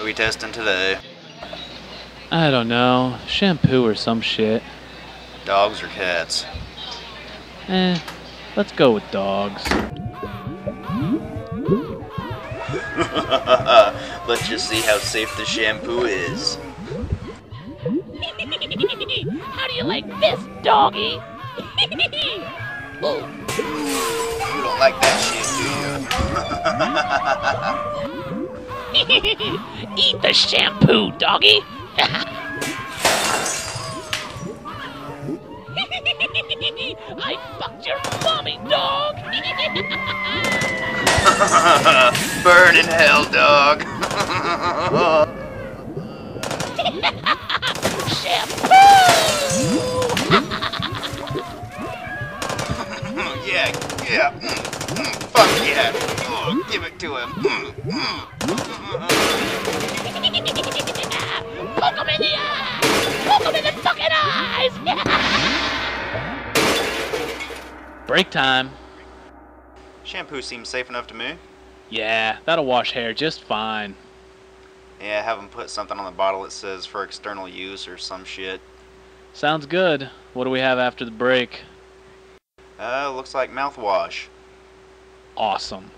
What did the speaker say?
What are we testing today? I don't know. Shampoo or some shit. Dogs or cats? Eh, let's go with dogs. Let's just see how safe the shampoo is. How do you like this, doggy? oh, You don't like that eat the shampoo, doggy. I fucked your mommy, dog. Burn in hell, dog. Yeah, yeah. mm, mm, fuck yeah. Oh, give it to him. Poke him in the eye. Poke him in the fucking eyes. Break time. Shampoo seems safe enough to me. Yeah, that'll wash hair just fine. Yeah, have them put something on the bottle that says for external use or some shit. Sounds good. What do we have after the break? Uh, looks like mouthwash. Awesome.